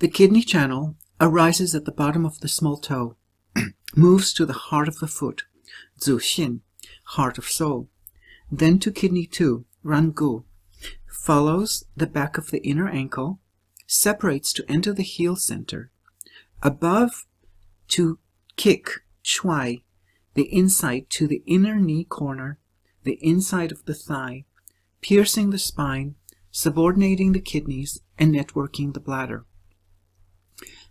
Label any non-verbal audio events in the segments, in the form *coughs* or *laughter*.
The kidney channel arises at the bottom of the small toe, *clears throat* moves to the heart of the foot, 祖心, heart of sole, then to kidney 2, Rangu, follows the back of the inner ankle, separates to enter the heel center, above to kick, Chuai, the inside to the inner knee corner, the inside of the thigh, piercing the spine, subordinating the kidneys, and networking the bladder.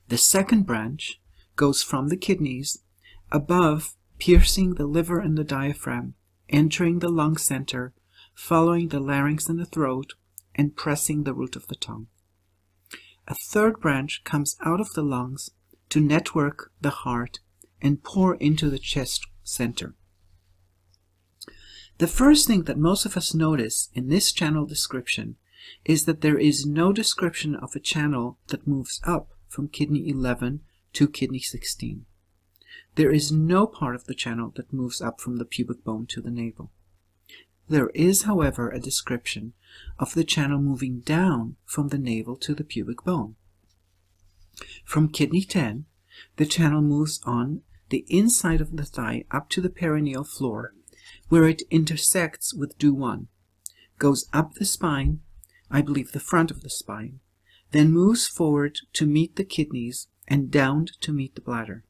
The second branch goes from the kidneys above, piercing the liver and the diaphragm, entering the lung center, following the larynx and the throat, and pressing the root of the tongue. A third branch comes out of the lungs to network the heart and pour into the chest center. The first thing that most of us notice in this channel description is that there is no description of a channel that moves up from kidney 11 to kidney 16. There is no part of the channel that moves up from the pubic bone to the navel. There is, however, a description of the channel moving down from the navel to the pubic bone. From kidney 10, the channel moves on the inside of the thigh up to the perineal floor, where it intersects with DU1, goes up the spine, I believe the front of the spine, then moves forward to meet the kidneys and down to meet the bladder.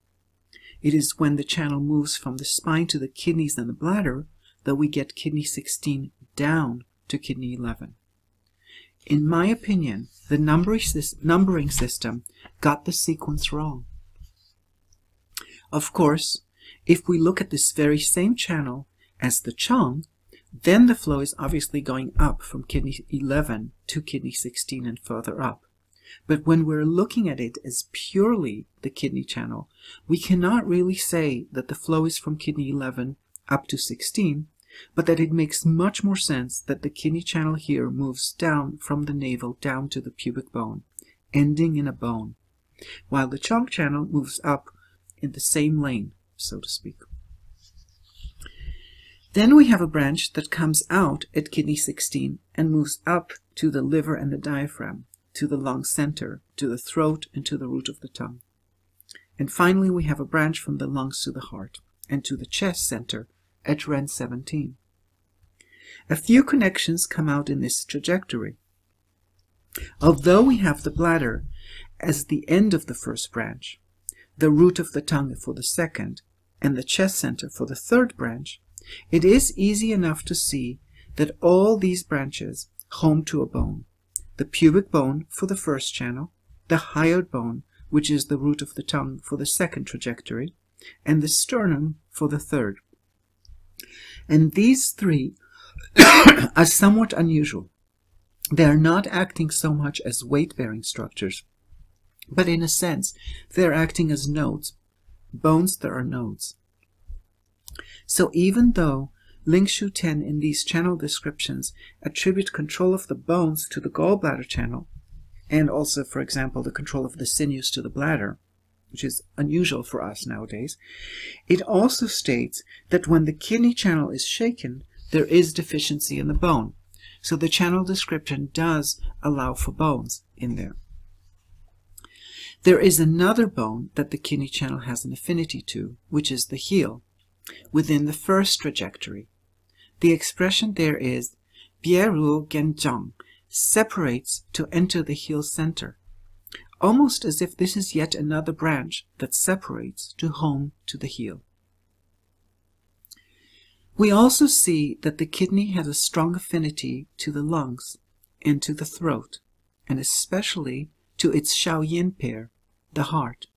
It is when the channel moves from the spine to the kidneys and the bladder that we get kidney 16 down to kidney 11. In my opinion, the numbering system got the sequence wrong. Of course, if we look at this very same channel as the Chong, then the flow is obviously going up from kidney 11 to kidney 16 and further up. But when we're looking at it as purely the kidney channel, we cannot really say that the flow is from kidney 11 up to 16, but that it makes much more sense that the kidney channel here moves down from the navel down to the pubic bone, ending in a bone, while the Chong channel moves up in the same lane, so to speak. Then we have a branch that comes out at kidney 16 and moves up to the liver and the diaphragm, to the lung center, to the throat, and to the root of the tongue. And finally, we have a branch from the lungs to the heart and to the chest center at REN 17. A few connections come out in this trajectory. Although we have the bladder as the end of the first branch, the root of the tongue for the second, and the chest center for the third branch, it is easy enough to see that all these branches home to a bone. The pubic bone for the first channel, the hyoid bone, which is the root of the tongue for the second trajectory, and the sternum for the third. And these three *coughs* are somewhat unusual. They are not acting so much as weight-bearing structures, but in a sense, they're acting as nodes, bones that are nodes. So even though Lingshu 10 in these channel descriptions attribute control of the bones to the gallbladder channel, and also, for example, the control of the sinews to the bladder, which is unusual for us nowadays, it also states that when the kidney channel is shaken, there is deficiency in the bone. So the channel description does allow for bones in there. There is another bone that the kidney channel has an affinity to, which is the heel, within the first trajectory. The expression there is Bieru Genjang, separates to enter the heel center, almost as if this is yet another branch that separates to home to the heel. We also see that the kidney has a strong affinity to the lungs and to the throat, and especially to its Shaoyin pair, the heart.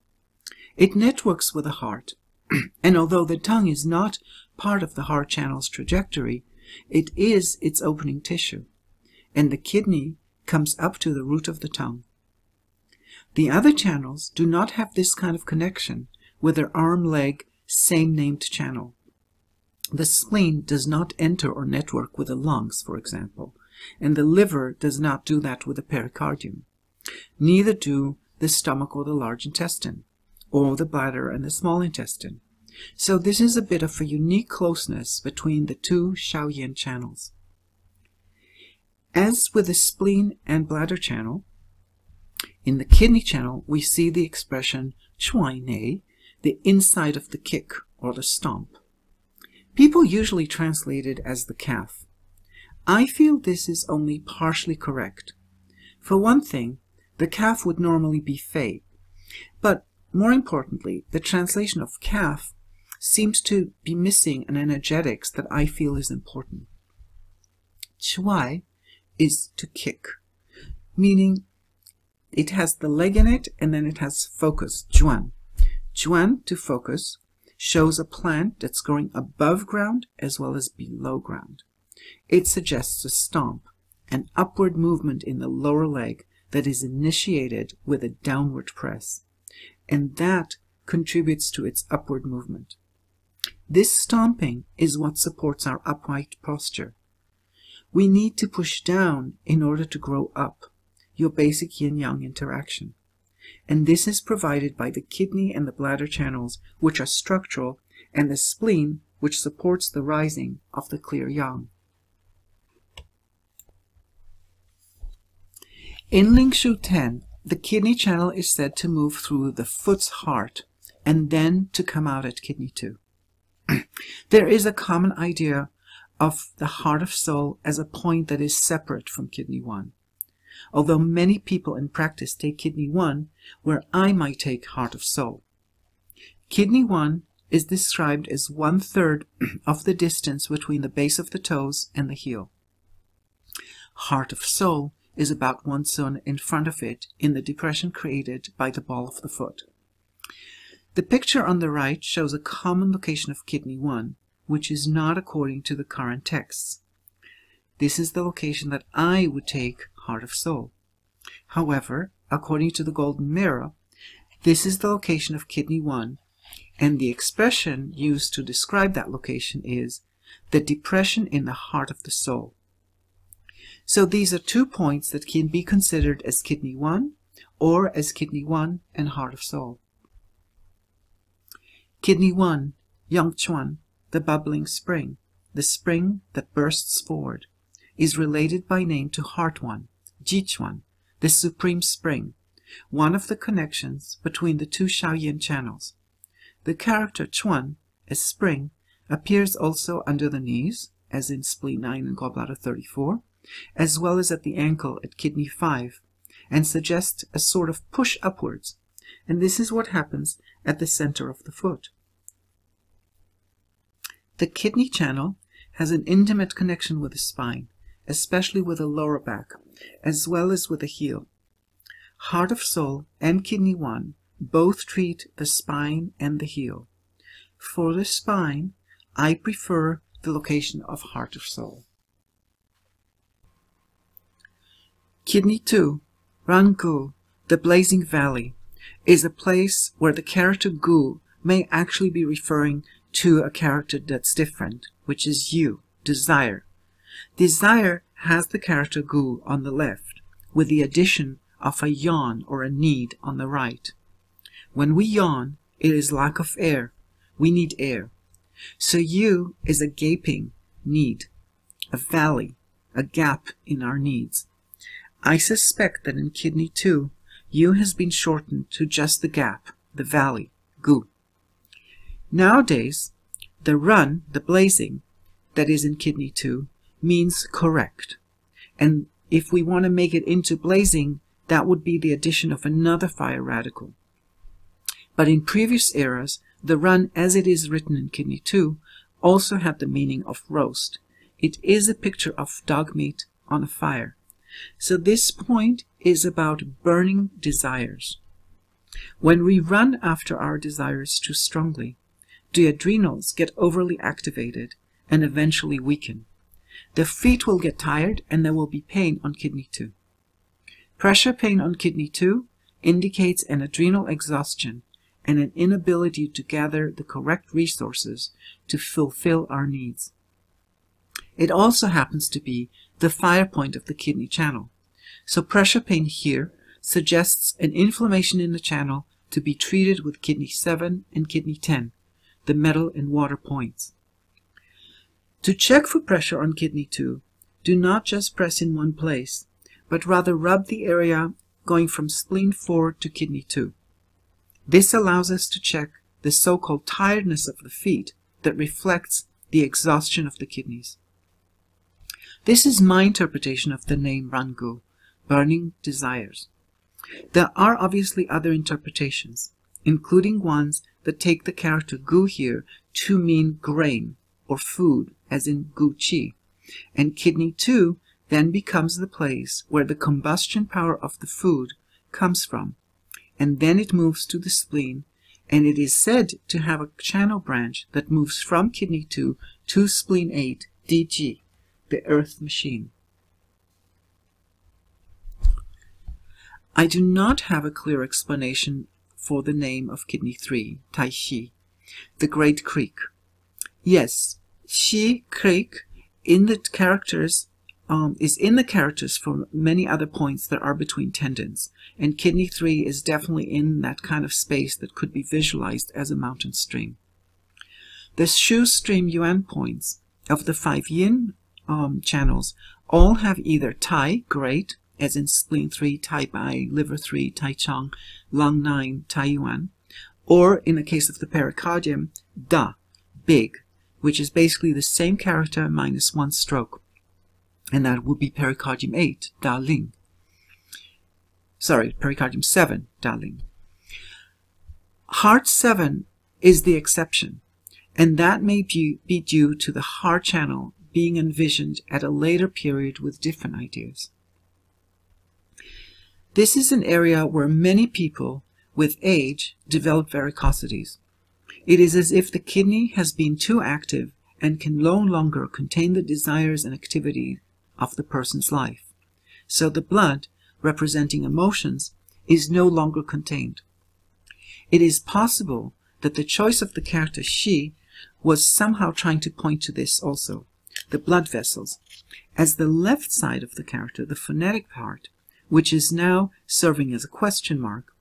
It networks with the heart, *clears throat* and although the tongue is not part of the heart channel's trajectory, it is its opening tissue, and the kidney comes up to the root of the tongue. The other channels do not have this kind of connection with their arm-leg same-named channel. The spleen does not enter or network with the lungs, for example, and the liver does not do that with the pericardium. Neither do the stomach or the large intestine, or the bladder and the small intestine. So this is a bit of a unique closeness between the two Shaoyin channels. As with the spleen and bladder channel, In the kidney channel, we see the expression chuaine, the inside of the kick or the stomp. People usually translate it as the calf. I feel this is only partially correct. For one thing, the calf would normally be fei, but more importantly, the translation of calf seems to be missing an energetics that I feel is important. Chuai is to kick, meaning it has the leg in it and then it has focus, juan. Juan to focus shows a plant that's growing above ground as well as below ground. It suggests a stomp, an upward movement in the lower leg that is initiated with a downward press, and that contributes to its upward movement. This stomping is what supports our upright posture. We need to push down in order to grow up, your basic yin-yang interaction. And this is provided by the kidney and the bladder channels, which are structural, and the spleen, which supports the rising of the clear yang. In Ling Shu 10, the kidney channel is said to move through the foot's heart and then to come out at kidney 2. *clears throat* there is a common idea of the heart of sole as a point that is separate from kidney 1. Although many people in practice take kidney 1 where I might take heart of sole. Kidney 1 is described as one third *clears throat* of the distance between the base of the toes and the heel. Heart of soul is about one cun in front of it in the depression created by the ball of the foot. The picture on the right shows a common location of kidney 1, which is not according to the current texts. This is the location that I would take heart of sole. However, according to the golden mirror, this is the location of kidney 1, and the expression used to describe that location is the depression in the heart of the sole. So these are two points that can be considered as kidney 1 or as kidney 1 and heart of sole. Kidney 1, Yang Chuan, the bubbling spring, the spring that bursts forward, is related by name to Heart 1, Jichuan, the supreme spring, one of the connections between the two Shaoyin channels. The character Chuan, as spring, appears also under the knees, as in spleen 9 and gallbladder 34, as well as at the ankle at kidney 5, and suggest a sort of push upwards, and this is what happens at the center of the foot. The kidney channel has an intimate connection with the spine, especially with the lower back, as well as with the heel. Heart of Sole and Kidney 1 both treat the spine and the heel. For the spine, I prefer the location of Heart of Sole. Kidney 2, Rangu, the Blazing Valley, is a place where the character Gu may actually be referring to a character that's different, which is you, desire. Desire has the character Gu on the left, with the addition of a yawn or a need on the right. When we yawn, it is lack of air. We need air. So you is a gaping need, a valley, a gap in our needs. I suspect that in kidney 2, U has been shortened to just the gap, the valley, gu. Nowadays, the run, the blazing, that is in kidney 2, means correct. And if we want to make it into blazing, that would be the addition of another fire radical. But in previous eras, the run as it is written in kidney 2 also had the meaning of roast. It is a picture of dog meat on a fire. So this point is about burning desires. When we run after our desires too strongly, the adrenals get overly activated and eventually weaken. The feet will get tired and there will be pain on kidney 2. Pressure pain on kidney 2 indicates an adrenal exhaustion and an inability to gather the correct resources to fulfill our needs. It also happens to be the fire point of the kidney channel. So pressure pain here suggests an inflammation in the channel to be treated with kidney 7 and kidney 10, the metal and water points. To check for pressure on kidney 2, do not just press in one place, but rather rub the area going from spleen 4 to kidney 2. This allows us to check the so-called tiredness of the feet that reflects the exhaustion of the kidneys. This is my interpretation of the name Rangu, burning desires. There are obviously other interpretations, including ones that take the character gu here to mean grain or food, as in gu qi, and kidney 2 then becomes the place where the combustion power of the food comes from, and then it moves to the spleen, and it is said to have a channel branch that moves from kidney 2 to spleen 8, Di Ji, the earth machine. I do not have a clear explanation for the name of kidney 3, Tai Taixi, the Great Creek. Yes, Xi Creek in the characters um, is in the characters for many other points that are between tendons, and kidney 3 is definitely in that kind of space that could be visualized as a mountain stream. The Shu stream yuan points of the five yin um, channels all have either Tai, great, as in spleen 3, Tai Bai, liver 3, Tai Chong, lung 9, Tai Yuan, or in the case of the pericardium, Da, big, which is basically the same character minus one stroke. And that would be pericardium 8, Da Ling. Sorry, pericardium 7, Da Ling. Heart 7 is the exception, and that may be, be due to the heart channel being envisioned at a later period with different ideas. This is an area where many people with age develop varicosities. It is as if the kidney has been too active and can no longer contain the desires and activity of the person's life. So the blood, representing emotions, is no longer contained. It is possible that the choice of the character she was somehow trying to point to this also the blood vessels, as the left side of the character, the phonetic part, which is now serving as a question mark,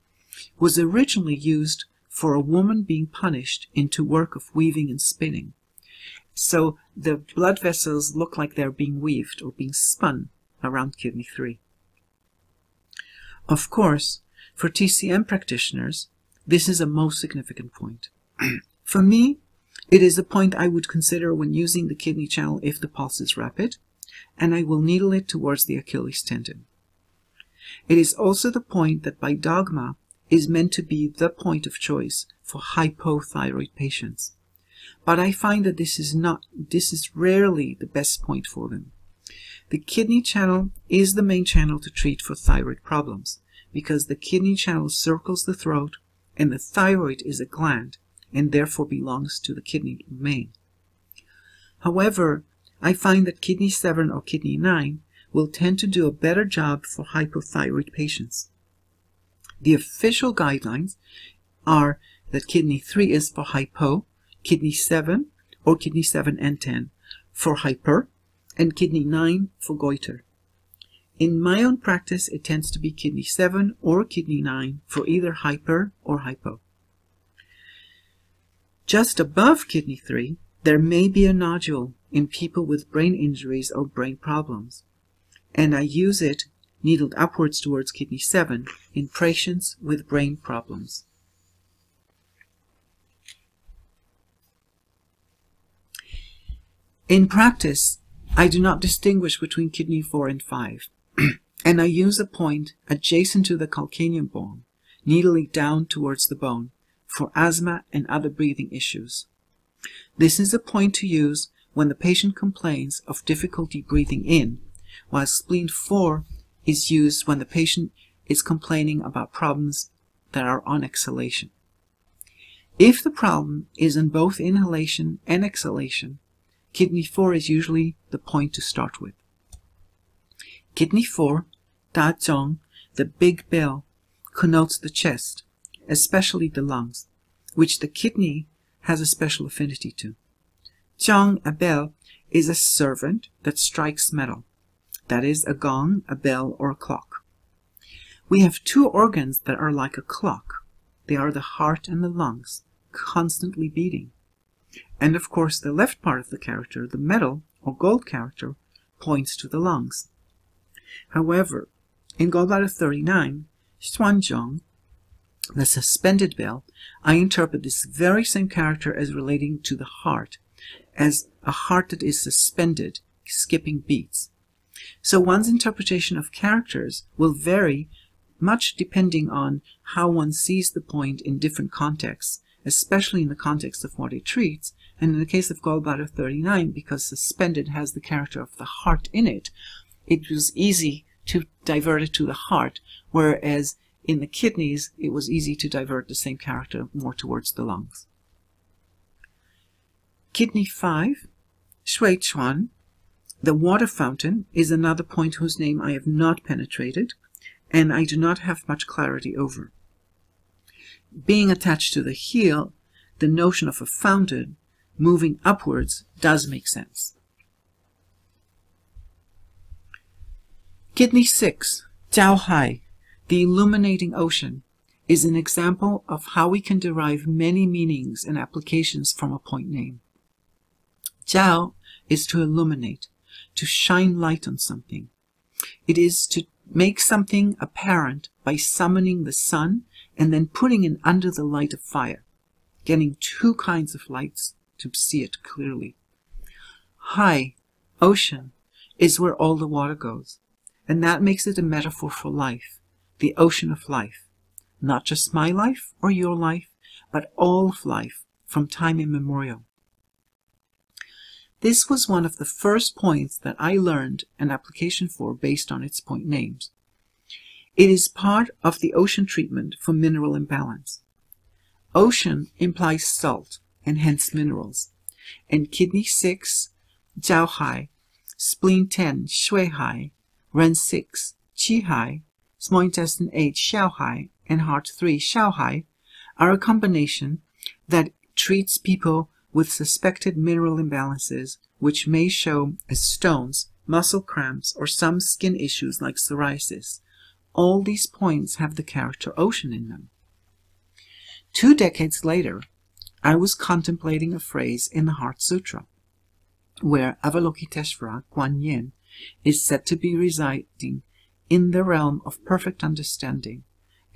was originally used for a woman being punished into work of weaving and spinning. So the blood vessels look like they're being weaved or being spun around kidney 3. Of course, for TCM practitioners, this is a most significant point. *clears throat* for me, it is a point I would consider when using the kidney channel if the pulse is rapid, and I will needle it towards the Achilles tendon. It is also the point that by dogma is meant to be the point of choice for hypothyroid patients. But I find that this is not, this is rarely the best point for them. The kidney channel is the main channel to treat for thyroid problems because the kidney channel circles the throat and the thyroid is a gland and therefore belongs to the kidney domain. However, I find that kidney 7 or kidney 9 will tend to do a better job for hypothyroid patients. The official guidelines are that kidney 3 is for hypo, kidney 7 or kidney 7 and 10 for hyper, and kidney 9 for goiter. In my own practice, it tends to be kidney 7 or kidney 9 for either hyper or hypo. Just above kidney 3, there may be a nodule in people with brain injuries or brain problems, and I use it needled upwards towards kidney 7 in patients with brain problems. In practice, I do not distinguish between kidney 4 and 5, *clears throat* and I use a point adjacent to the calcaneum bone, needling down towards the bone, for asthma and other breathing issues. This is a point to use when the patient complains of difficulty breathing in, while spleen 4 is used when the patient is complaining about problems that are on exhalation. If the problem is in both inhalation and exhalation, kidney 4 is usually the point to start with. Kidney 4, Da Zhong, the big bell, connotes the chest, especially the lungs, which the kidney has a special affinity to. Zhong, a bell, is a servant that strikes metal. That is, a gong, a bell, or a clock. We have two organs that are like a clock. They are the heart and the lungs, constantly beating. And of course, the left part of the character, the metal or gold character, points to the lungs. However, in Gallbladder 39, Xuanzhong, the suspended bell, I interpret this very same character as relating to the heart, as a heart that is suspended, skipping beats. So one's interpretation of characters will vary much depending on how one sees the point in different contexts, especially in the context of what it treats, and in the case of gallbladder 39, because suspended has the character of the heart in it, it was easy to divert it to the heart, whereas in the kidneys, it was easy to divert the same character more towards the lungs. Kidney 5, Shui Chuan, the water fountain, is another point whose name I have not penetrated, and I do not have much clarity over. Being attached to the heel, the notion of a fountain moving upwards does make sense. Kidney 6, Zhao Hai, the illuminating ocean, is an example of how we can derive many meanings and applications from a point name. Zhao is to illuminate, to shine light on something. It is to make something apparent by summoning the sun and then putting it under the light of fire, getting two kinds of lights to see it clearly. Hai, ocean, is where all the water goes and that makes it a metaphor for life, the ocean of life. Not just my life or your life, but all of life from time immemorial. This was one of the first points that I learned an application for based on its point names. It is part of the ocean treatment for mineral imbalance. Ocean implies salt and hence minerals, and kidney 6, Zhao Hai, spleen 10, Xue Hai, Ren 6, Qi Hai, small intestine 8, Xiao Hai, and heart 3, Shao Hai, are a combination that treats people with suspected mineral imbalances, which may show as stones, muscle cramps, or some skin issues like psoriasis. All these points have the character ocean in them. Two decades later, I was contemplating a phrase in the Heart Sutra, where Avalokiteshvara, Guan Yin, is said to be residing in the realm of perfect understanding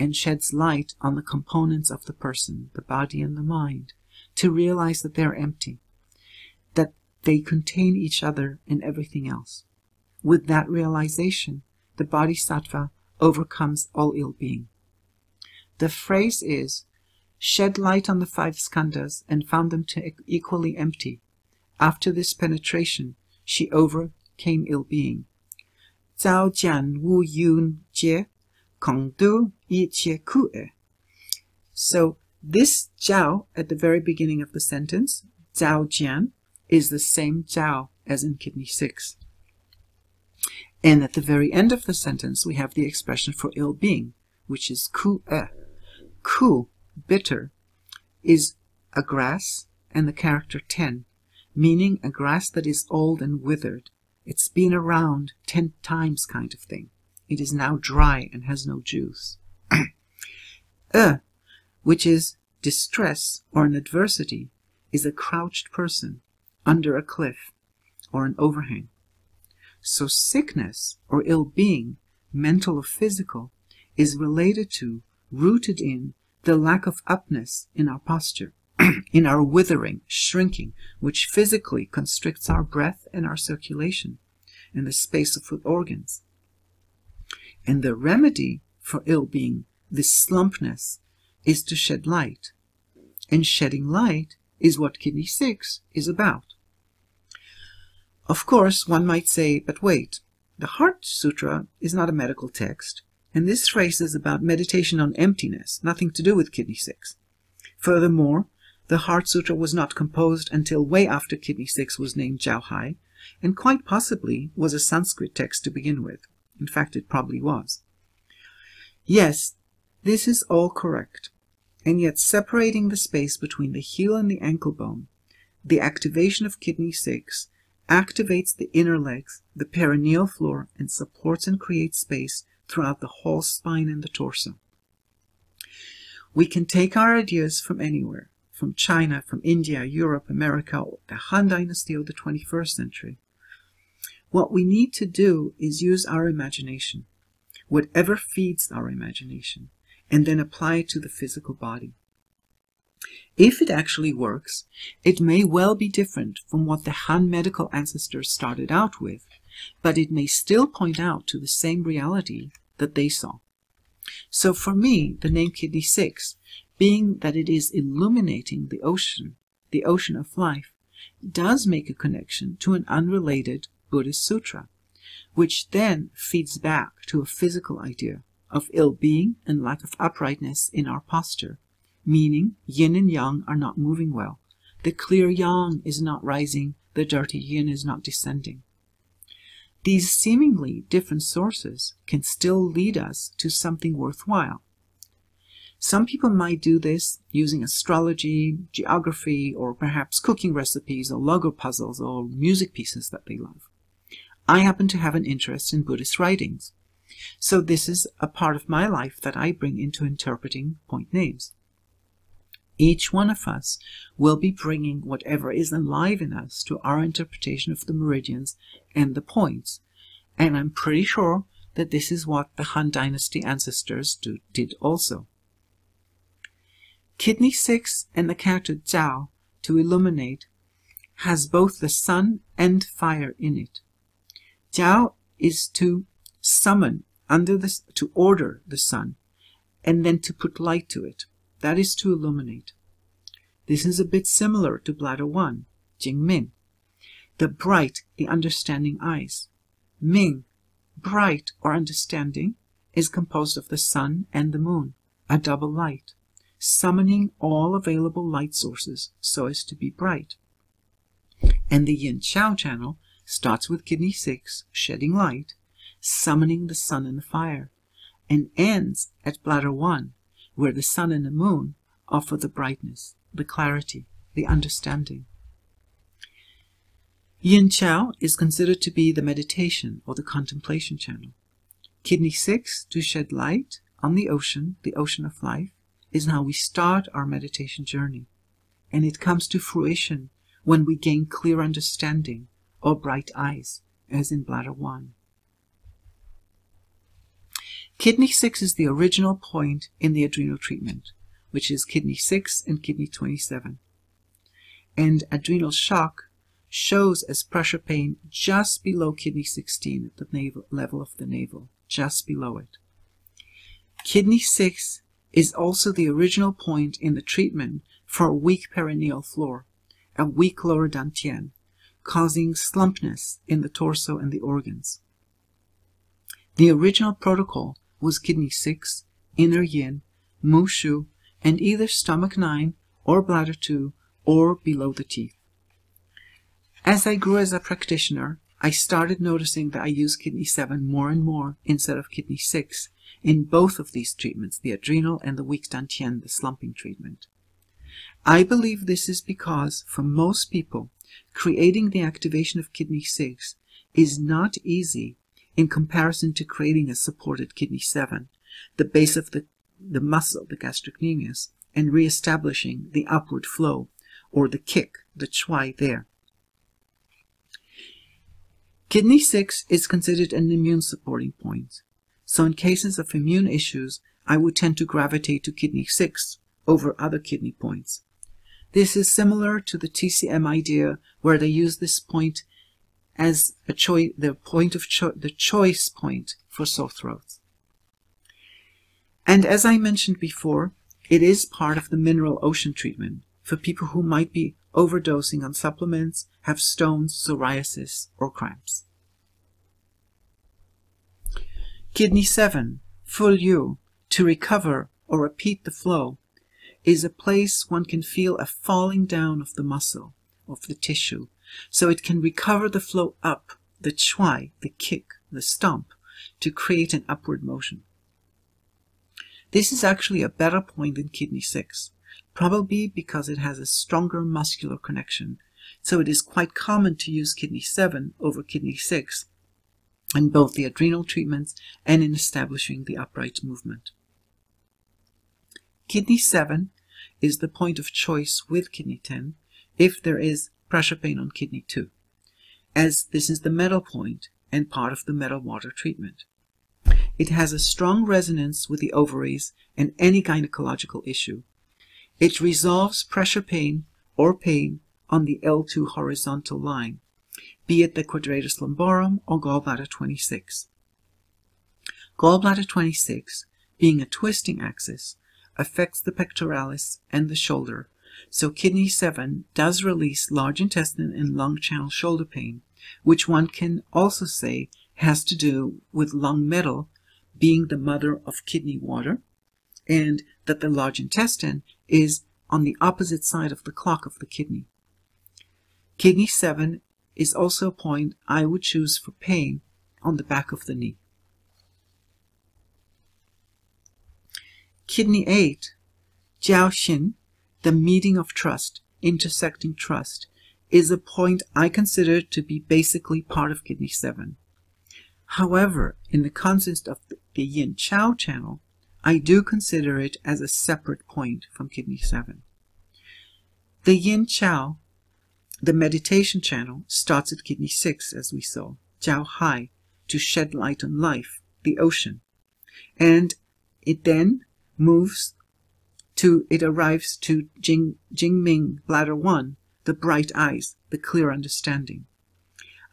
and sheds light on the components of the person, the body and the mind, to realize that they're empty, that they contain each other and everything else. With that realization, the bodhisattva overcomes all ill being. The phrase is, shed light on the five skandhas and found them to equally empty. After this penetration, she overcame ill being. Zhao Jian Wu Yun Jie Kong Du Yi Jie Ku E. So this Zhao at the very beginning of the sentence, Zhao Jian, is the same Zhao as in kidney 6. And at the very end of the sentence, we have the expression for ill being, which is ku e. Ku, bitter, is a grass and the character ten, meaning a grass that is old and withered, it's been around ten times kind of thing. It is now dry and has no juice. *clears throat* uh, which is distress or an adversity, is a crouched person under a cliff or an overhang. So sickness or ill-being, mental or physical, is related to, rooted in, the lack of upness in our posture, *clears throat* in our withering, shrinking, which physically constricts our breath and our circulation and the space of the organs. And the remedy for ill-being, this slumpness, is to shed light. And shedding light is what Kidney 6 is about. Of course, one might say, but wait, the Heart Sutra is not a medical text, and this phrase is about meditation on emptiness, nothing to do with Kidney 6. Furthermore, the Heart Sutra was not composed until way after Kidney 6 was named Zhao and quite possibly was a Sanskrit text to begin with. In fact, it probably was. Yes, this is all correct, and yet separating the space between the heel and the ankle bone, the activation of kidney 6 activates the inner legs, the perineal floor, and supports and creates space throughout the whole spine and the torso. We can take our ideas from anywhere, from China, from India, Europe, America, the Han Dynasty of the 21st century. What we need to do is use our imagination. whatever feeds our imagination, and then apply it to the physical body. If it actually works, it may well be different from what the Han medical ancestors started out with, but it may still point out to the same reality that they saw. So for me, the name Kidney 6, being that it is illuminating the ocean, the ocean of life, does make a connection to an unrelated Buddhist sutra, which then feeds back to a physical idea of ill-being and lack of uprightness in our posture, meaning yin and yang are not moving well. The clear yang is not rising, the dirty yin is not descending. These seemingly different sources can still lead us to something worthwhile. Some people might do this using astrology, geography, or perhaps cooking recipes or Lego puzzles or music pieces that they love. I happen to have an interest in Buddhist writings, so this is a part of my life that I bring into interpreting point names. Each one of us will be bringing whatever is alive in us to our interpretation of the meridians and the points. And I'm pretty sure that this is what the Han Dynasty ancestors do, did also. Kidney 6 and the character Zhao, to illuminate, has both the sun and fire in it. Zhao is to summon under the, to order the sun, and then to put light to it. That is to illuminate. This is a bit similar to bladder 1, Jing Ming. The bright, the understanding eyes. Ming, bright or understanding, is composed of the sun and the moon, a double light, summoning all available light sources so as to be bright. And the Yin Chao channel starts with kidney 6, shedding light, summoning the sun and the fire, and ends at bladder 1, where the sun and the moon offer the brightness, the clarity, the understanding. Yin Chao is considered to be the meditation or the contemplation channel. Kidney 6, to shed light on the ocean, the ocean of life, is how we start our meditation journey. And it comes to fruition when we gain clear understanding or bright eyes, as in bladder 1. Kidney 6 is the original point in the adrenal treatment, which is kidney 6 and kidney 27. And adrenal shock shows as pressure pain just below kidney 16 at the navel, level of the navel, just below it. Kidney 6 is also the original point in the treatment for a weak perineal floor, a weak lower dantian, causing slumpness in the torso and the organs. The original protocol was kidney 6, inner yin, mu shu, and either stomach 9 or bladder 2 or below the teeth. As I grew as a practitioner, I started noticing that I use kidney 7 more and more instead of kidney 6 in both of these treatments, the adrenal and the weak dantian, the slumping treatment. I believe this is because, for most people, creating the activation of kidney 6 is not easy in comparison to creating a supported kidney 7, the base of the, the muscle, the gastrocnemius, and re-establishing the upward flow, or the kick, the chwai there. Kidney 6 is considered an immune supporting point, so in cases of immune issues, I would tend to gravitate to kidney 6 over other kidney points. This is similar to the TCM idea where they use this point as a choice, the point of cho the choice point for sore throats. And as I mentioned before, it is part of the mineral ocean treatment for people who might be overdosing on supplements, have stones, psoriasis, or cramps. Kidney 7, Fu Liu, to recover or repeat the flow, is a place one can feel a falling down of the muscle, of the tissue, so it can recover the flow up, the chwai, the kick, the stomp, to create an upward motion. This is actually a better point than kidney 6, probably because it has a stronger muscular connection, so it is quite common to use kidney 7 over kidney 6 in both the adrenal treatments and in establishing the upright movement. Kidney 7 is the point of choice with kidney 10 if there is pressure pain on kidney 2, as this is the metal point and part of the metal water treatment. It has a strong resonance with the ovaries and any gynecological issue. It resolves pressure pain or pain on the L2 horizontal line, be it the quadratus lumborum or gallbladder 26. Gallbladder 26, being a twisting axis, affects the pectoralis and the shoulder, so kidney 7 does release large intestine and lung channel shoulder pain, which one can also say has to do with lung metal being the mother of kidney water, and that the large intestine is on the opposite side of the clock of the kidney. Kidney 7 is also a point I would choose for pain on the back of the knee. Kidney 8, Jiao Xin, the meeting of trust, intersecting trust, is a point I consider to be basically part of kidney 7. However, in the context of the yin chao channel, I do consider it as a separate point from kidney 7. The yin chao, the meditation channel, starts at kidney 6, as we saw, Zhao Hai, to shed light on life, the ocean. And it then moves to, it arrives to Jing, Jingming bladder 1, the bright eyes, the clear understanding.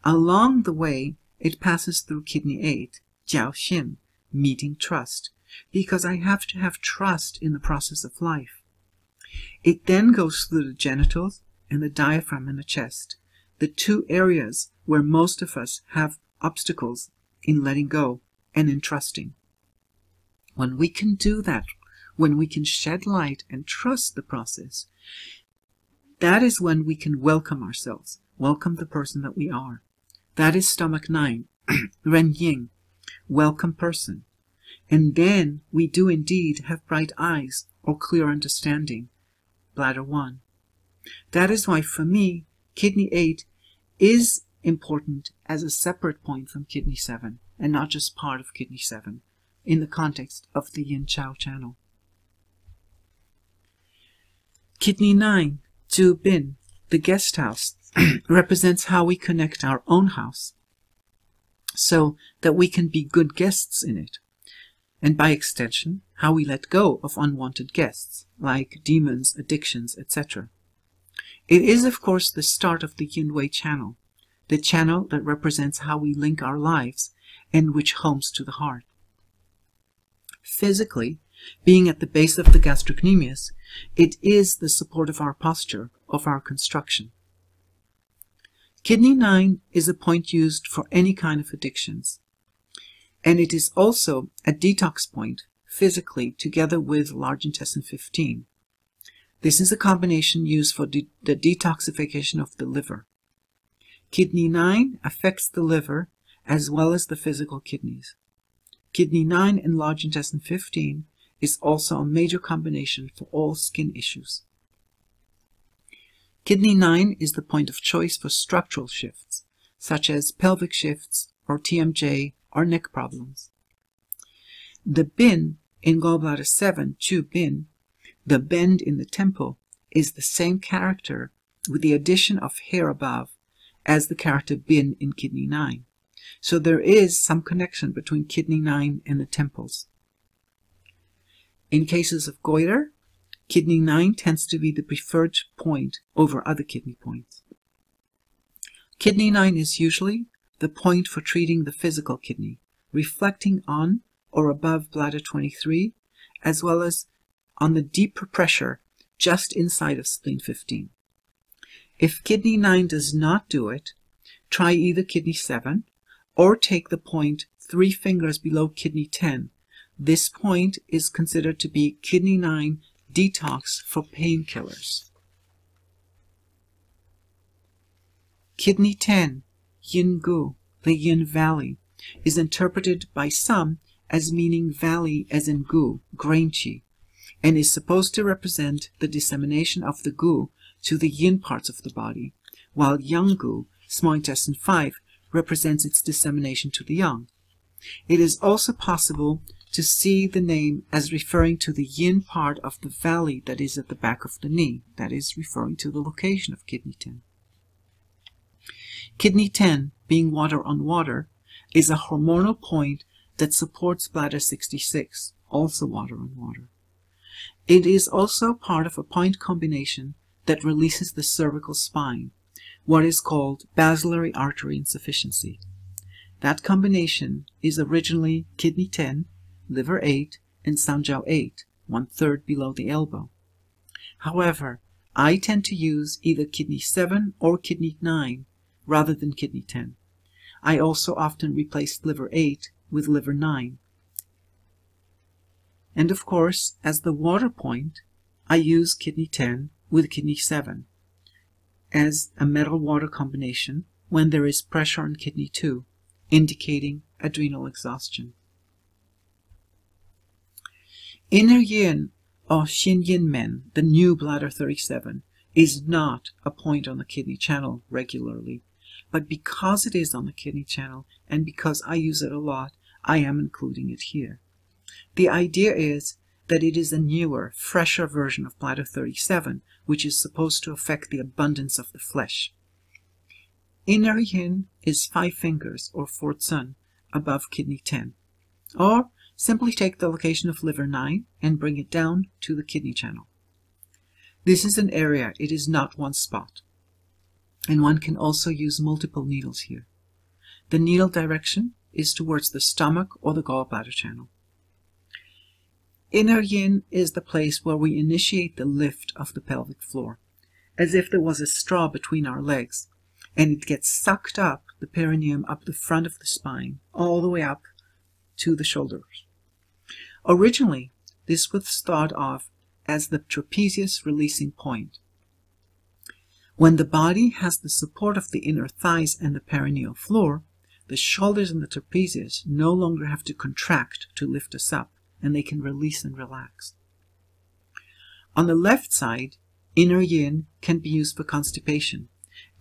Along the way, it passes through kidney 8, Jiao Xin, meeting trust, because I have to have trust in the process of life. It then goes through the genitals and the diaphragm and the chest, the two areas where most of us have obstacles in letting go and in trusting. When we can do that, when we can shed light and trust the process, that is when we can welcome ourselves, welcome the person that we are. That is stomach nine, *clears throat* Ren Ying, welcome person. And then we do indeed have bright eyes or clear understanding, bladder one. That is why for me, kidney eight is important as a separate point from kidney seven and not just part of kidney seven in the context of the yin chao channel. Kidney 9, Zhu Bin, the guest house, *clears throat* represents how we connect our own house so that we can be good guests in it. And by extension, how we let go of unwanted guests, like demons, addictions, etc. It is, of course, the start of the Yin Wei channel, the channel that represents how we link our lives and which homes to the heart. Physically, being at the base of the gastrocnemius, it is the support of our posture, of our construction. Kidney 9 is a point used for any kind of addictions. And it is also a detox point physically together with large intestine 15. This is a combination used for de the detoxification of the liver. Kidney 9 affects the liver as well as the physical kidneys. Kidney 9 and large intestine 15 is also a major combination for all skin issues. Kidney 9 is the point of choice for structural shifts, such as pelvic shifts or TMJ or neck problems. The bin in gallbladder 7, Qu bin, the bend in the temple, is the same character with the addition of hair above as the character bin in kidney 9. So there is some connection between kidney 9 and the temples. In cases of goiter, Kidney 9 tends to be the preferred point over other kidney points. Kidney 9 is usually the point for treating the physical kidney, reflecting on or above bladder 23, as well as on the deeper pressure just inside of spleen 15. If kidney 9 does not do it, try either kidney 7 or take the point three fingers below kidney 10. This point is considered to be kidney 9 detox for painkillers. Kidney 10, Yin Gu, the Yin Valley, is interpreted by some as meaning valley as in gu, grain and is supposed to represent the dissemination of the gu to the yin parts of the body, while yang gu, small intestine 5, represents its dissemination to the yang. It is also possible to see the name as referring to the yin part of the valley that is at the back of the knee, that is referring to the location of kidney 10. Kidney 10, being water on water, is a hormonal point that supports bladder 66, also water on water. It is also part of a point combination that releases the cervical spine, what is called basilar artery insufficiency. That combination is originally kidney 10, liver 8, and Sanjiao 8, one third below the elbow. However, I tend to use either kidney 7 or kidney 9 rather than kidney 10. I also often replace liver 8 with liver 9. And of course, as the water point, I use kidney 10 with kidney 7 as a metal water combination when there is pressure on kidney 2, indicating adrenal exhaustion. Inner yin or Xin Yin Men, the new bladder 37, is not a point on the kidney channel regularly, but because it is on the kidney channel and because I use it a lot, I am including it here. The idea is that it is a newer, fresher version of bladder 37, which is supposed to affect the abundance of the flesh. Inner yin is five fingers, or fourth sun, above kidney 10. Or simply take the location of liver 9 and bring it down to the kidney channel. This is an area, it is not one spot. And one can also use multiple needles here. The needle direction is towards the stomach or the gallbladder channel. Inner yin is the place where we initiate the lift of the pelvic floor, as if there was a straw between our legs, and it gets sucked up the perineum up the front of the spine, all the way up to the shoulders. Originally, this was thought of as the trapezius releasing point. When the body has the support of the inner thighs and the perineal floor, the shoulders and the trapezius no longer have to contract to lift us up and they can release and relax. On the left side, inner yin can be used for constipation,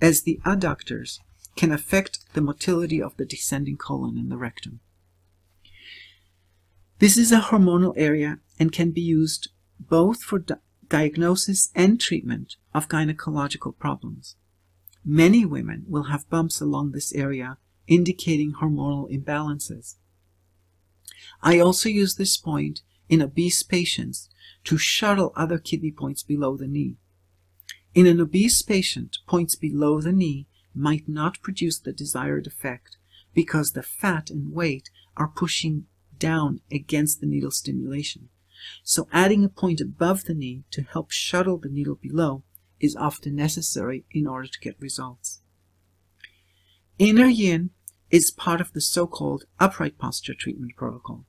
as the adductors can affect the motility of the descending colon and the rectum. This is a hormonal area and can be used both for di diagnosis and treatment of gynecological problems. Many women will have bumps along this area indicating hormonal imbalances. I also use this point in obese patients to shuttle other kidney points below the knee. In an obese patient, points below the knee might not produce the desired effect because the fat and weight are pushing down against the needle stimulation. So adding a point above the knee to help shuttle the needle below is often necessary in order to get results. Inner yin is part of the so-called upright posture treatment protocol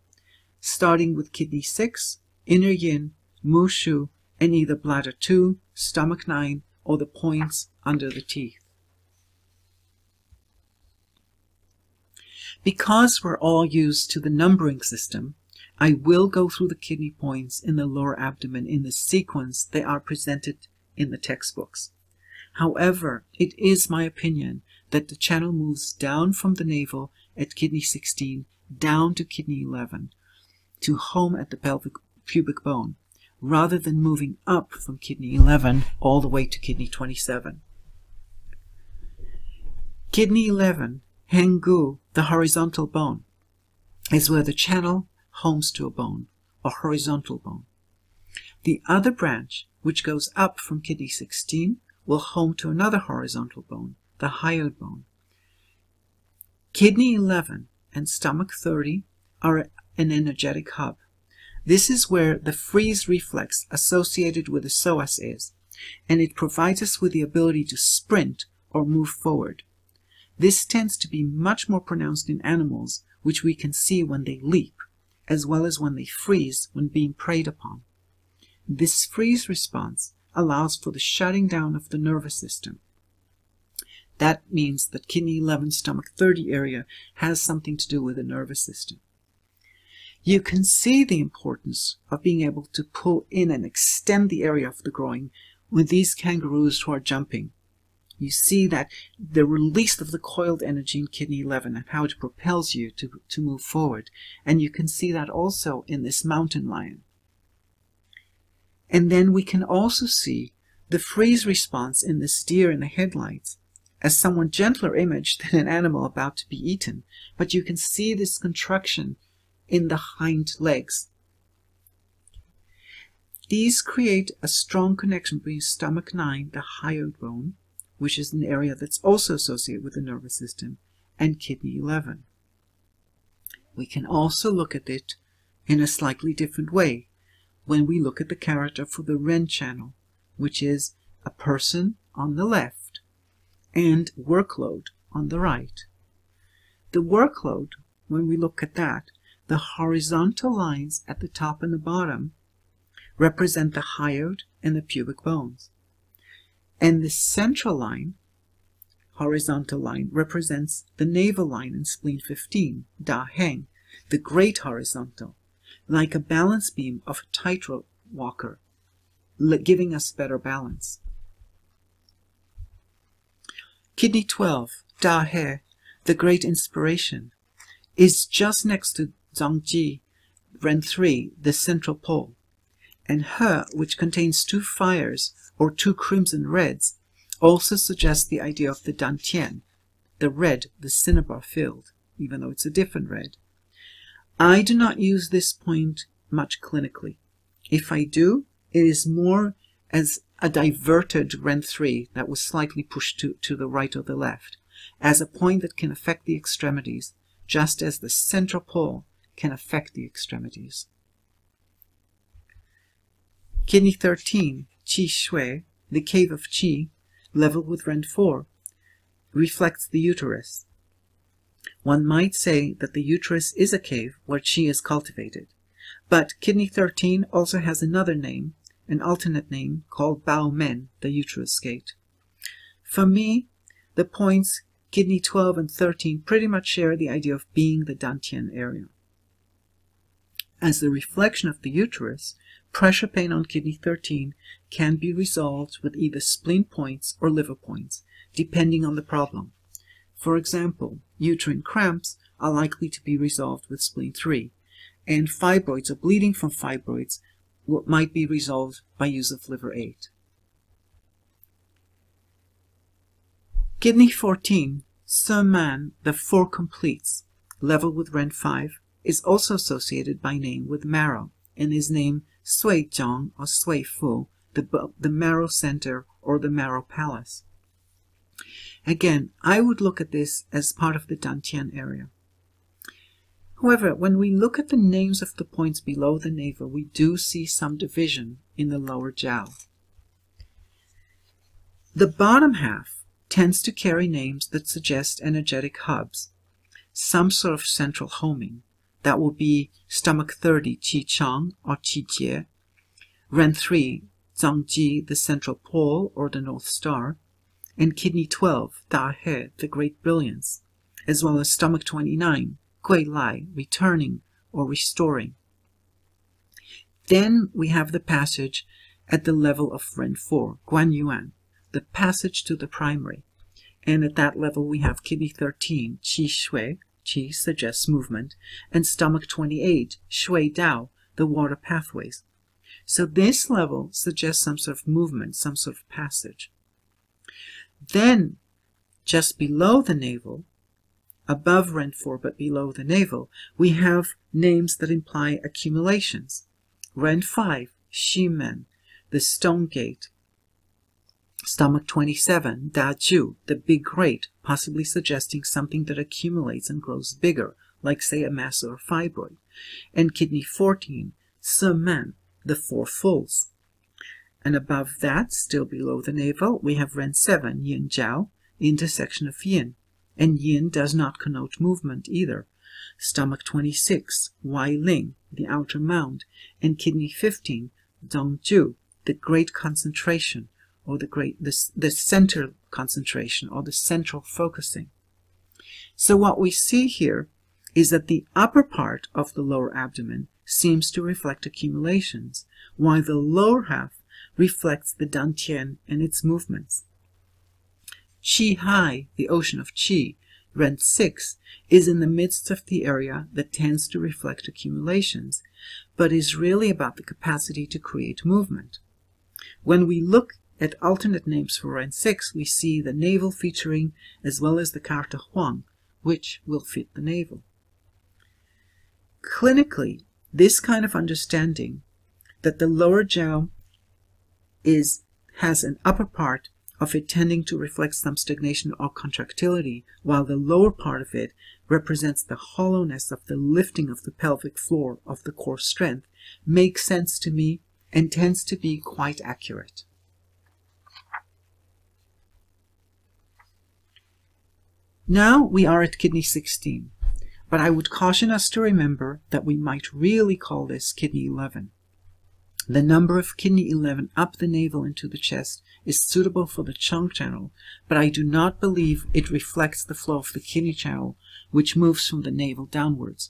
starting with kidney 6, inner yin, mu shu, and either bladder 2, stomach 9, or the points under the teeth. Because we're all used to the numbering system, I will go through the kidney points in the lower abdomen in the sequence they are presented in the textbooks. However, it is my opinion that the channel moves down from the navel at kidney 16 down to kidney 11, to home at the pelvic pubic bone, rather than moving up from kidney 11 all the way to kidney 27. Kidney 11, Hengu, the horizontal bone, is where the channel homes to a bone, a horizontal bone. The other branch, which goes up from kidney 16, will home to another horizontal bone, the hyoid bone. Kidney 11 and stomach 30 are an energetic hub. This is where the freeze reflex associated with the psoas is, and it provides us with the ability to sprint or move forward. This tends to be much more pronounced in animals, which we can see when they leap, as well as when they freeze when being preyed upon. This freeze response allows for the shutting down of the nervous system. That means that kidney 11 stomach 30 area has something to do with the nervous system you can see the importance of being able to pull in and extend the area of the groin with these kangaroos who are jumping. You see that the release of the coiled energy in kidney 11 and how it propels you to, to move forward. And you can see that also in this mountain lion. And then we can also see the freeze response in this deer in the headlights as somewhat gentler image than an animal about to be eaten. But you can see this contraction in the hind legs. These create a strong connection between stomach 9, the bone, which is an area that's also associated with the nervous system, and kidney 11. We can also look at it in a slightly different way when we look at the character for the Ren channel, which is a person on the left and workload on the right. The workload, when we look at that, the horizontal lines at the top and the bottom represent the hyoid and the pubic bones. And the central line, horizontal line, represents the navel line in spleen 15, Da Heng, the great horizontal, like a balance beam of a tightrope walker, giving us better balance. Kidney 12, Da He, the great inspiration, is just next to Zhongji, Ren 3, the central pole, and He, which contains two fires or two crimson reds, also suggests the idea of the Dantian, the red, the cinnabar filled, even though it's a different red. I do not use this point much clinically. If I do, it is more as a diverted Ren 3 that was slightly pushed to, to the right or the left, as a point that can affect the extremities, just as the central pole can affect the extremities. Kidney 13, Qi Xue, the cave of Qi, level with Ren 4, reflects the uterus. One might say that the uterus is a cave where Qi is cultivated. But kidney 13 also has another name, an alternate name called Bao Men, the uterus gate. For me, the points kidney 12 and 13 pretty much share the idea of being the Dantian area. As the reflection of the uterus, pressure pain on kidney 13 can be resolved with either spleen points or liver points, depending on the problem. For example, uterine cramps are likely to be resolved with spleen 3, and fibroids or bleeding from fibroids might be resolved by use of liver 8. Kidney 14, Man, the four completes, level with Ren 5, is also associated by name with marrow and is named Sui Zhong or Sui Fu, the, the marrow center or the marrow palace. Again, I would look at this as part of the Dantian area. However, when we look at the names of the points below the navel, we do see some division in the lower jiao. The bottom half tends to carry names that suggest energetic hubs, some sort of central homing. That will be stomach 30, Qi Chong or Qi Jie, Ren 3, Zhong Ji, the central pole or the North Star, and kidney 12, Da He, the great brilliance, as well as stomach 29, Gui Lai, returning or restoring. Then we have the passage at the level of Ren 4, Guan Yuan, the passage to the primary. And at that level we have kidney 13, Qi Xue, Qi suggests movement, and stomach 28, Shui Dao, the water pathways. So this level suggests some sort of movement, some sort of passage. Then, just below the navel, above Ren 4 but below the navel, we have names that imply accumulations. Ren 5, Shimen, the stone gate. Stomach 27, Da Ju, the big great, possibly suggesting something that accumulates and grows bigger, like say a mass or fibroid. And kidney 14, Siman, the four fulls. And above that, still below the navel, we have Ren 7, Yin Jiao, intersection of Yin. And Yin does not connote movement either. Stomach 26, Wai Ling, the outer mound, and kidney 15, Zhong Zhu, the great concentration, or the great the, the center concentration, or the central focusing. So what we see here is that the upper part of the lower abdomen seems to reflect accumulations, while the lower half reflects the Dantian and its movements. Qi Hai, the ocean of Qi, Ren 6, is in the midst of the area that tends to reflect accumulations, but is really about the capacity to create movement. When we look at alternate names for Ren 6, we see the navel featuring as well as the Carta Huang, which will fit the navel. Clinically, this kind of understanding that the lower jiao is has an upper part of it tending to reflect some stagnation or contractility, while the lower part of it represents the hollowness of the lifting of the pelvic floor of the core strength, makes sense to me and tends to be quite accurate. Now we are at kidney 16, but I would caution us to remember that we might really call this kidney 11. The number of kidney 11 up the navel into the chest is suitable for the Chong channel, but I do not believe it reflects the flow of the kidney channel, which moves from the navel downwards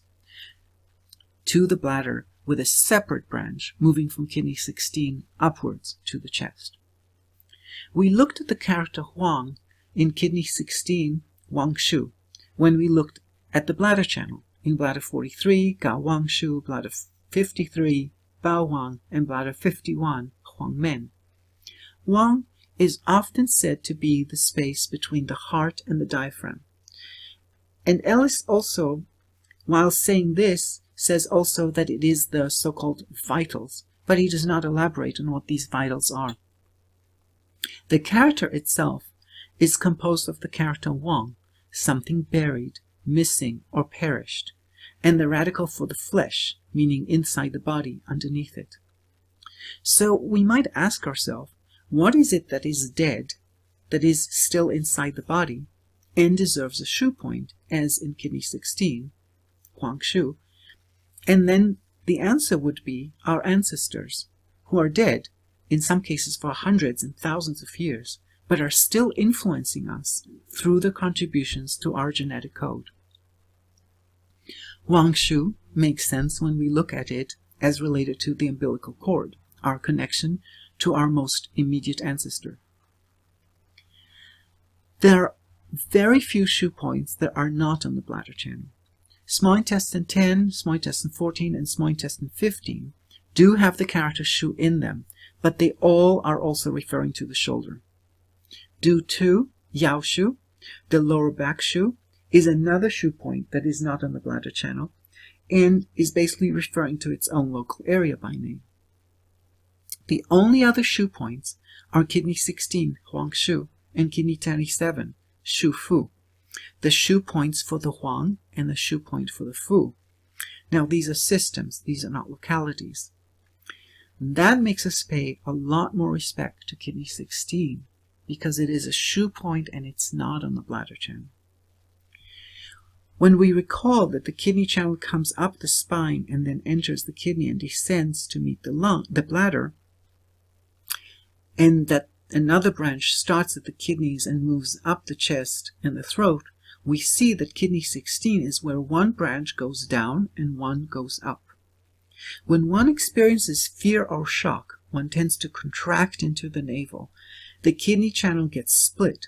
to the bladder with a separate branch moving from kidney 16 upwards to the chest. We looked at the character Huang in kidney 16 Huang Shu when we looked at the bladder channel in bladder 43, Gao Huang Shu, bladder 53, Bao Huang, and bladder 51, Huang Men. Huang is often said to be the space between the heart and the diaphragm. And Ellis also, while saying this, says also that it is the so-called vitals, but he does not elaborate on what these vitals are. The character itself is composed of the character Wang, something buried, missing, or perished, and the radical for the flesh, meaning inside the body, underneath it. So we might ask ourselves, what is it that is dead, that is still inside the body, and deserves a shu point, as in kidney 16, Huang Shu? And then the answer would be our ancestors, who are dead, in some cases for hundreds and thousands of years, but are still influencing us through the contributions to our genetic code. Huang Shu makes sense when we look at it as related to the umbilical cord, our connection to our most immediate ancestor. There are very few shu points that are not on the bladder channel. Small intestine 10, small intestine 14, and small intestine 15 do have the character shu in them, but they all are also referring to the shoulder. Du 2 Yao Shu, the lower back shu, is another shu point that is not on the bladder channel and is basically referring to its own local area by name. The only other shu points are kidney 16, Huang Shu, and kidney 27, Shu Fu. The shu points for the Huang and the shu point for the Fu. Now these are systems, these are not localities. That makes us pay a lot more respect to kidney 16 because it is a shu point and it's not on the bladder channel. When we recall that the kidney channel comes up the spine and then enters the kidney and descends to meet the lung, the bladder, and that another branch starts at the kidneys and moves up the chest and the throat, we see that kidney 16 is where one branch goes down and one goes up. When one experiences fear or shock, one tends to contract into the navel the kidney channel gets split.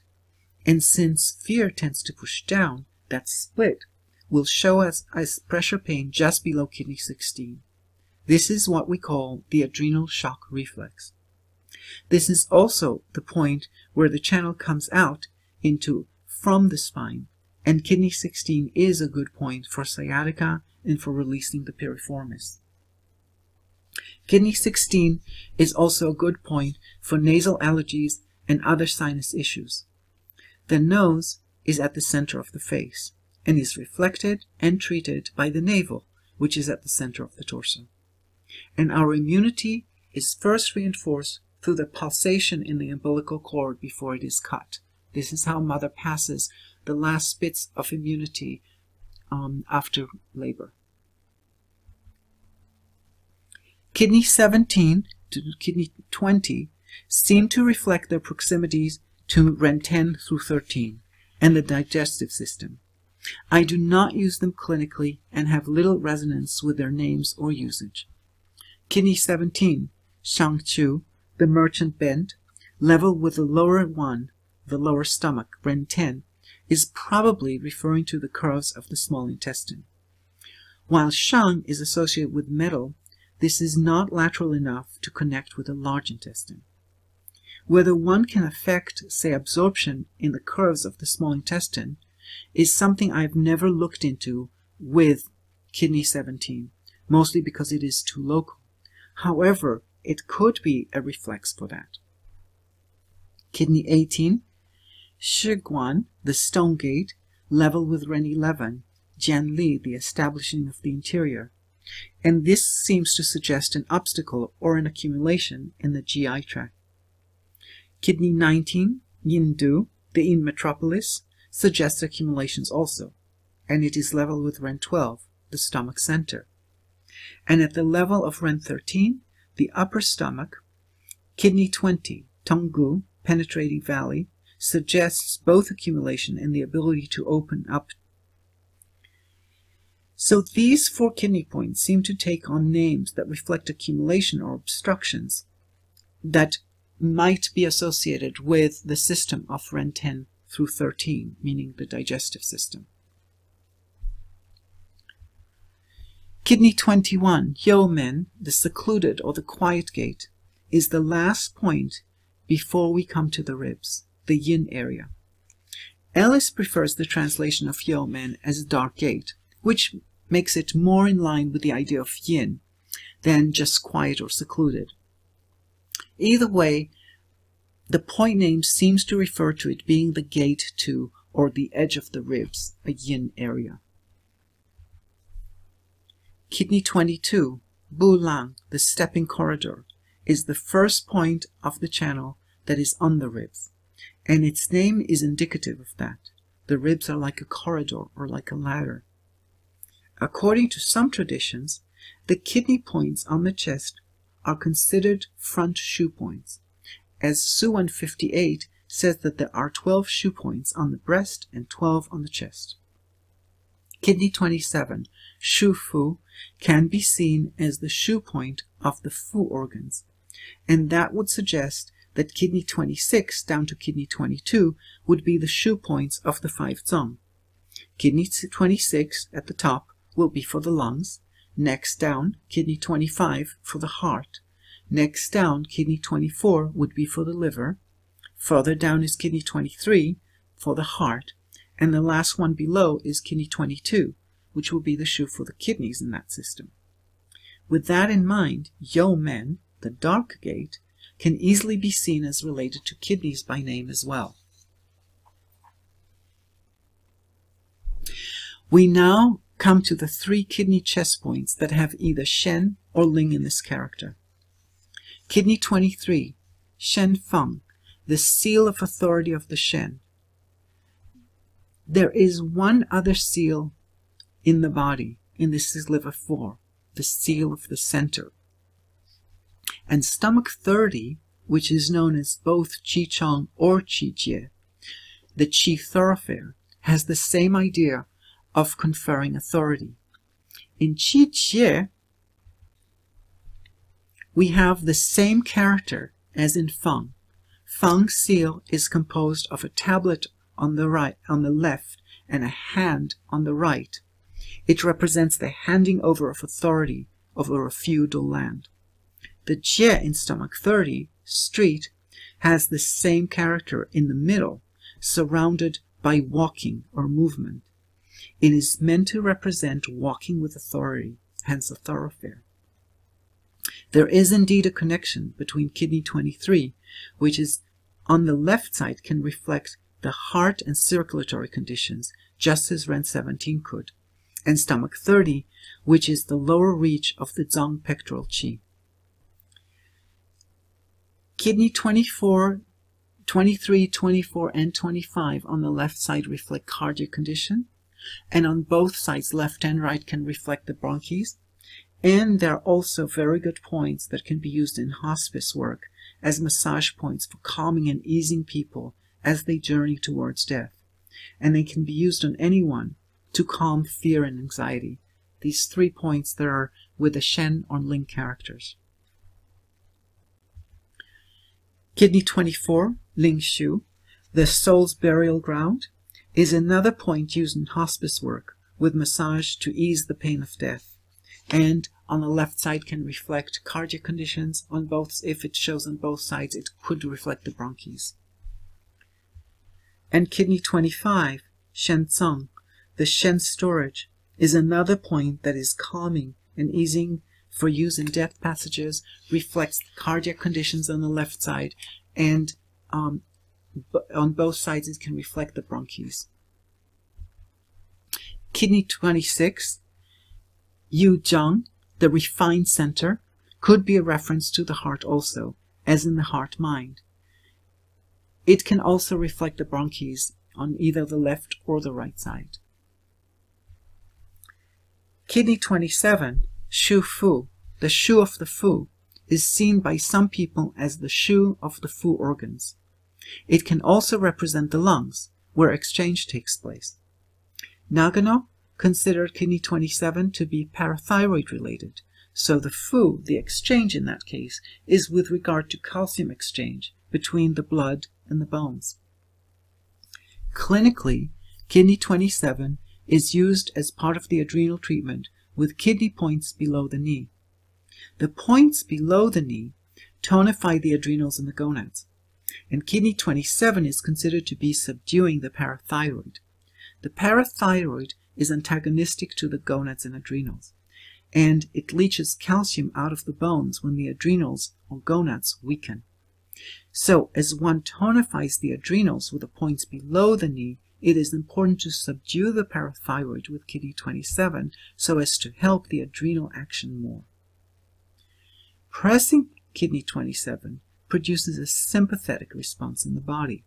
And since fear tends to push down, that split will show us as pressure pain just below kidney 16. This is what we call the adrenal shock reflex. This is also the point where the channel comes out into from the spine, and kidney 16 is a good point for sciatica and for releasing the piriformis. Kidney 16 is also a good point for nasal allergies and other sinus issues. The nose is at the center of the face and is reflected and treated by the navel, which is at the center of the torso. And our immunity is first reinforced through the pulsation in the umbilical cord before it is cut. This is how mother passes the last bits of immunity um, after labor. Kidney 17 to kidney 20 seem to reflect their proximities to REN 10 through 13 and the digestive system. I do not use them clinically and have little resonance with their names or usage. Kidney 17, Shang Qu, the merchant bent, level with the lower one, the lower stomach, REN 10, is probably referring to the curves of the small intestine. While Shang is associated with metal, this is not lateral enough to connect with the large intestine. Whether one can affect, say, absorption in the curves of the small intestine is something I've never looked into with kidney 17, mostly because it is too local. However, it could be a reflex for that. Kidney 18, Shiguan, the stone gate, level with Ren 11, Jian Li, the establishing of the interior. And this seems to suggest an obstacle or an accumulation in the GI tract. Kidney 19, Yindu, the in metropolis, suggests accumulations also, and it is level with Ren 12, the stomach center. And at the level of Ren 13, the upper stomach, kidney 20, Tonggu, penetrating valley, suggests both accumulation and the ability to open up. So these four kidney points seem to take on names that reflect accumulation or obstructions that might be associated with the system of REN 10 through 13, meaning the digestive system. Kidney 21, Youmen, the secluded or the quiet gate, is the last point before we come to the ribs, the yin area. Ellis prefers the translation of Youmen as dark gate, which makes it more in line with the idea of yin than just quiet or secluded. Either way, the point name seems to refer to it being the gate to or the edge of the ribs, a yin area. Kidney 22, Bu Lang, the stepping corridor, is the first point of the channel that is on the ribs, and its name is indicative of that. The ribs are like a corridor or like a ladder. According to some traditions, the kidney points on the chest are considered front shu points, as Su Wen 58 says that there are 12 shu points on the breast and 12 on the chest. Kidney 27, shu fu, can be seen as the shu point of the fu organs, and that would suggest that kidney 26 down to kidney 22 would be the shu points of the five zong. Kidney 26 at the top will be for the lungs, next down kidney 25 for the heart, next down kidney 24 would be for the liver, further down is kidney 23 for the heart, and the last one below is kidney 22 which will be the shu for the kidneys in that system. With that in mind, Youmen, the dark gate, can easily be seen as related to kidneys by name as well. We now come to the three kidney chest points that have either Shen or Ling in this character. Kidney 23, Shen Feng, the seal of authority of the Shen. There is one other seal in the body, and this is liver 4, the seal of the center. And stomach 30, which is known as both Qi Chong or Qi Jie, the Qi thoroughfare, has the same idea of conferring authority. In Qi Jie, we have the same character as in Feng. Feng seal is composed of a tablet on the right, on the left, and a hand on the right. It represents the handing over of authority over a feudal land. The Jie in stomach 30, street, has the same character in the middle, surrounded by walking or movement. It is meant to represent walking with authority, hence a thoroughfare. There is indeed a connection between kidney 23, which is on the left side can reflect the heart and circulatory conditions, just as REN 17 could and stomach 30, which is the lower reach of the Zong pectoral chi. Kidney 24, 23, 24, and 25 on the left side reflect cardiac condition, and on both sides, left and right, can reflect the bronchies. And there are also very good points that can be used in hospice work as massage points for calming and easing people as they journey towards death. And they can be used on anyone to calm fear and anxiety. These three points that are with the Shen or Ling characters. Kidney 24, Ling Xu, the soul's burial ground, is another point used in hospice work with massage to ease the pain of death. And on the left side can reflect cardiac conditions. On both, if it shows on both sides, it could reflect the bronchies. And kidney 25, Shen Cang, the Shen storage is another point that is calming and easing for use in death passages, reflects cardiac conditions on the left side, and um, on both sides it can reflect the bronchies. Kidney 26, Yu Zhong, the refined center, could be a reference to the heart also, as in the heart mind. It can also reflect the bronchies on either the left or the right side. Kidney 27, Shu Fu, the Shu of the Fu, is seen by some people as the Shu of the Fu organs. It can also represent the lungs, where exchange takes place. Nagano considered kidney 27 to be parathyroid related, so the Fu, the exchange in that case, is with regard to calcium exchange between the blood and the bones. Clinically, kidney 27 is used as part of the adrenal treatment with kidney points below the knee. The points below the knee tonify the adrenals and the gonads, and kidney 27 is considered to be subduing the parathyroid. The parathyroid is antagonistic to the gonads and adrenals, and it leaches calcium out of the bones when the adrenals or gonads weaken. So, as one tonifies the adrenals with the points below the knee, it is important to subdue the parathyroid with kidney 27 so as to help the adrenal action more. Pressing kidney 27 produces a sympathetic response in the body.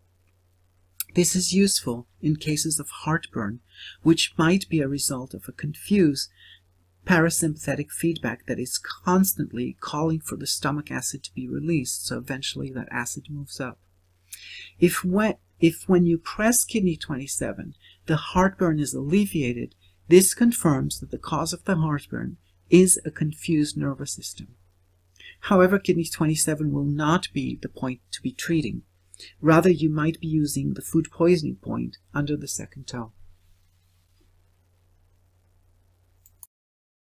This is useful in cases of heartburn, which might be a result of a confused parasympathetic feedback that is constantly calling for the stomach acid to be released, so eventually that acid moves up. If when, if when you press kidney 27, the heartburn is alleviated, this confirms that the cause of the heartburn is a confused nervous system. However, kidney 27 will not be the point to be treating. Rather, you might be using the food poisoning point under the second toe.